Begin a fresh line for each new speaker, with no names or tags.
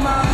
my